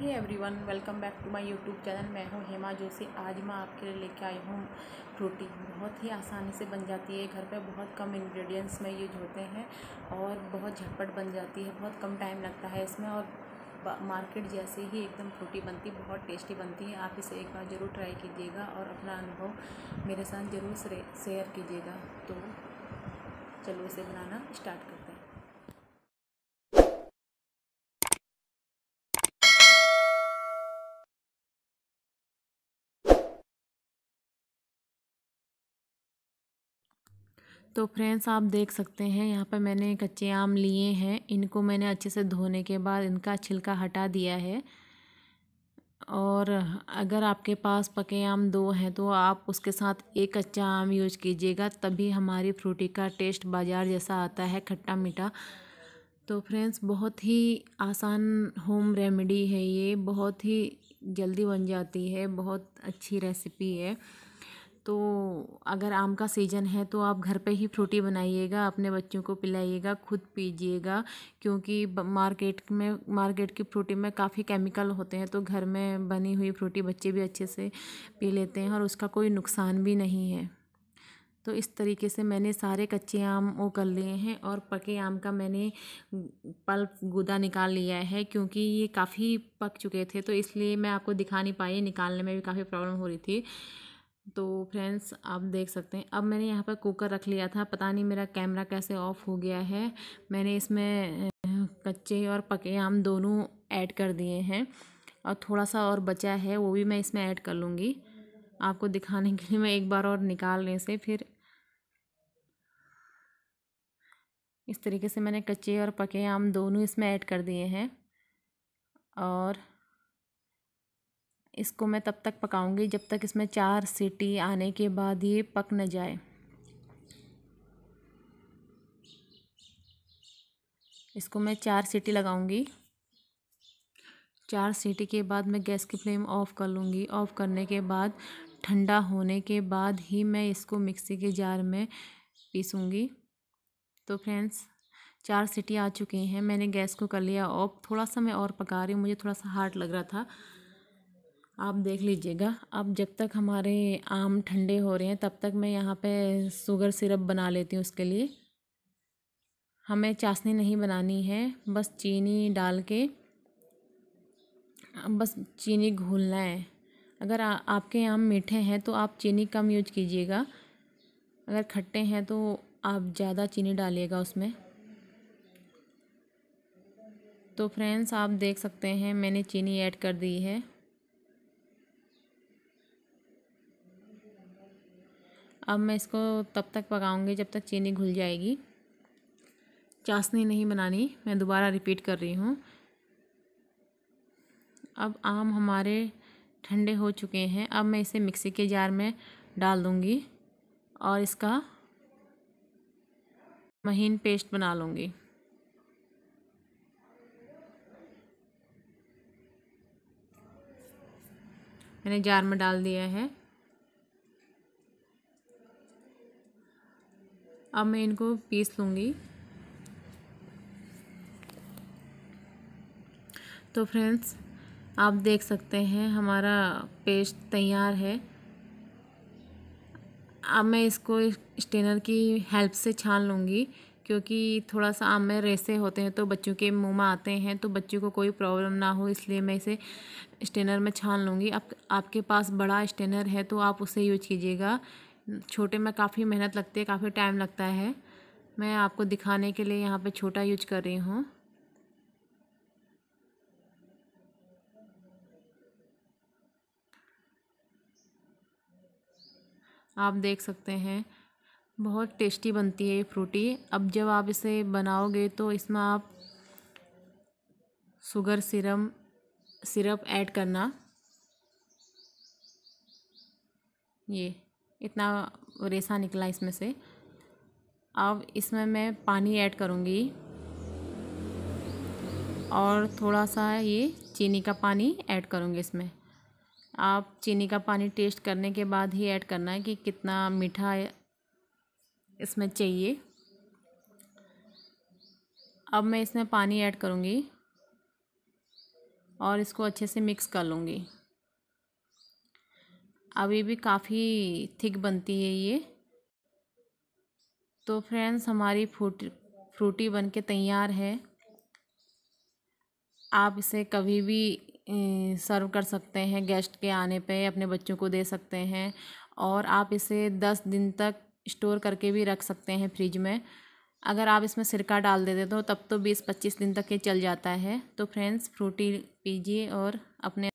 Hey everyone welcome back to my YouTube channel मैं हूँ हेमा जोशी। आज मैं आपके लिए लेके आई हूँ रोटी। बहुत ही आसानी से बन जाती है। घर पे बहुत कम इंग्रेडिएंट्स में यूज़ होते हैं और बहुत झटपट बन जाती है। बहुत कम टाइम लगता है इसमें और मार्केट जैसे ही एकदम फ्रूटी बनती बहुत टेस्टी बनती है। आप इसे एक बार ज़रूर ट्राई कीजिएगा और अपना अनुभव मेरे साथ ज़रूर शेयर कीजिएगा। तो चलो इसे बनाना स्टार्ट करते हैं तो फ्रेंड्स आप देख सकते हैं, यहाँ पर मैंने कच्चे आम लिए हैं। इनको मैंने अच्छे से धोने के बाद इनका छिलका हटा दिया है। और अगर आपके पास पके आम दो हैं तो आप उसके साथ एक कच्चा आम यूज़ कीजिएगा, तभी हमारी फ्रूटी का टेस्ट बाज़ार जैसा आता है खट्टा मीठा तो फ्रेंड्स, बहुत ही आसान होम रेमेडी है ये, बहुत ही जल्दी बन जाती है, बहुत अच्छी रेसिपी है। तो अगर आम का सीज़न है तो आप घर पे ही फ्रूटी बनाइएगा, अपने बच्चों को पिलाइएगा, खुद पीजिएगा, क्योंकि मार्केट में, मार्केट की फ्रूटी में काफ़ी केमिकल होते हैं तो घर में बनी हुई फ्रूटी बच्चे भी अच्छे से पी लेते हैं और उसका कोई नुकसान भी नहीं है। तो इस तरीके से मैंने सारे कच्चे आम वो कर लिए हैं और पके आम का मैंने पल्प गुदा निकाल लिया है, क्योंकि ये काफ़ी पक चुके थे तो इसलिए मैं आपको दिखा नहीं पाई, निकालने में भी काफ़ी प्रॉब्लम हो रही थी। तो फ्रेंड्स, आप देख सकते हैं। अब मैंने यहाँ पर कुकर रख लिया था। पता नहीं मेरा कैमरा कैसे ऑफ़ हो गया है। मैंने इसमें कच्चे और पके आम दोनों ऐड कर दिए हैं। और थोड़ा सा और बचा है, वो भी मैं इसमें ऐड कर लूँगी। आपको दिखाने के लिए मैं एक बार और निकालने से फिर इस तरीके से मैंने कच्चे और पके आम दोनों इसमें ऐड कर दिए हैं। और इसको मैं तब तक पकाऊँगी जब तक इसमें चार सीटी आने के बाद ये पक न जाए। इसको मैं चार सीटी लगाऊँगी। चार सीटी के बाद मैं गैस की फ्लेम ऑफ़ कर लूँगी। ऑफ़ करने के बाद, ठंडा होने के बाद ही मैं इसको मिक्सी के जार में पीसूँगी। तो फ्रेंड्स, चार सीटी आ चुकी हैं। मैंने गैस को कर लिया ऑफ़। थोड़ा सा मैं और पका रही हूँ। मुझे थोड़ा सा हार्ड लग रहा था। आप देख लीजिएगा। अब जब तक हमारे आम ठंडे हो रहे हैं तब तक मैं यहाँ पे शुगर सिरप बना लेती हूँ उसके लिए। हमें चाशनी नहीं बनानी है बस चीनी डाल के बस चीनी घोलना है। अगर आ, आपके आम मीठे हैं तो आप चीनी कम यूज़ कीजिएगा। अगर खट्टे हैं तो आप ज़्यादा चीनी डालिएगा उसमें। तो फ्रेंड्स आप देख सकते हैं मैंने चीनी ऐड कर दी है। अब मैं इसको तब तक पकाऊँगी जब तक चीनी घुल जाएगी। चाशनी नहीं बनानी, मैं दोबारा रिपीट कर रही हूँ। अब आम हमारे ठंडे हो चुके हैं। अब मैं इसे मिक्सी के जार में डाल दूँगी और इसका महीन पेस्ट बना लूँगी। मैंने जार में डाल दिया है। अब मैं इनको पीस लूँगी। तो फ्रेंड्स आप देख सकते हैं हमारा पेस्ट तैयार है। अब मैं इसको स्टेनर की हेल्प से छान लूँगी, क्योंकि थोड़ा सा आम में रेसे होते हैं तो बच्चों के मुँह में आते हैं तो बच्चों को कोई प्रॉब्लम ना हो, इसलिए मैं इसे स्टेनर में छान लूँगी। अब आप आपके पास बड़ा स्टेनर है तो आप उसे यूज़ कीजिएगा। छोटे में काफ़ी मेहनत लगती है, काफ़ी टाइम लगता है। मैं आपको दिखाने के लिए यहाँ पे छोटा यूज़ कर रही हूँ। आप देख सकते हैं, बहुत टेस्टी बनती है ये फ्रूटी अब जब आप इसे बनाओगे तो इसमें आप शुगर सिरम सिरप ऐड करना। ये। इतना रेसा निकला इसमें से। अब इसमें मैं पानी ऐड करूँगी। और थोड़ा सा ये चीनी का पानी ऐड करूँगी इसमें। आप चीनी का पानी टेस्ट करने के बाद ही ऐड करना है कि कितना मीठा इसमें चाहिए। अब मैं इसमें पानी ऐड करूँगी। और इसको अच्छे से मिक्स कर लूँगी। अभी भी काफ़ी थिक बनती है ये। तो फ्रेंड्स, हमारी फ्रूट, फ्रूटी बन के तैयार है। आप इसे कभी भी सर्व कर सकते हैं, गेस्ट के आने पे अपने बच्चों को दे सकते हैं और आप इसे दस दिन तक स्टोर करके भी रख सकते हैं फ्रिज में। अगर आप इसमें सिरका डाल देते तो तब तो बीस पच्चीस दिन तक ये चल जाता है। तो फ्रेंड्स, फ्रूटी पीजिए और अपने